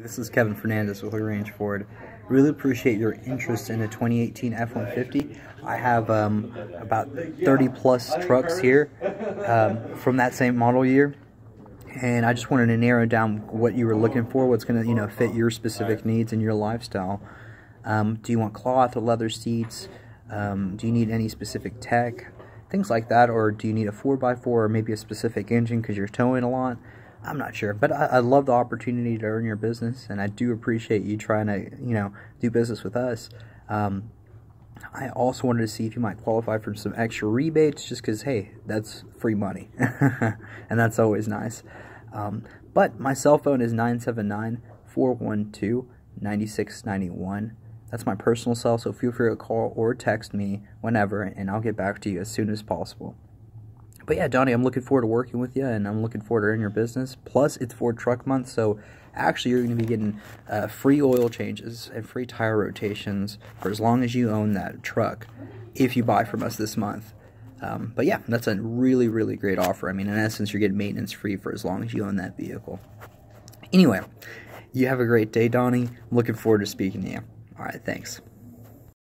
This is Kevin Fernandez with LaGrange Ford. Really appreciate your interest in a 2018 F-150. I have um, about 30 plus trucks here um, from that same model year. And I just wanted to narrow down what you were looking for, what's going to you know fit your specific needs and your lifestyle. Um, do you want cloth or leather seats? Um, do you need any specific tech? Things like that. Or do you need a 4x4 or maybe a specific engine because you're towing a lot? I'm not sure, but I, I, love the opportunity to earn your business, and I do appreciate you trying to, you know, do business with us. Um, I also wanted to see if you might qualify for some extra rebates, just because, hey, that's free money, and that's always nice. Um, but my cell phone is 979 412 9691. That's my personal cell, so feel free to call or text me whenever, and I'll get back to you as soon as possible. But yeah, Donny, I'm looking forward to working with you, and I'm looking forward to earning your business. Plus, it's Ford Truck Month, so actually, you're going to be getting uh, free oil changes and free tire rotations for as long as you own that truck if you buy from us this month. Um, but yeah, that's a really, really great offer. I mean, in essence, you're getting maintenance free for as long as you own that vehicle. Anyway, you have a great day, Donny. looking forward to speaking to you. All right, thanks.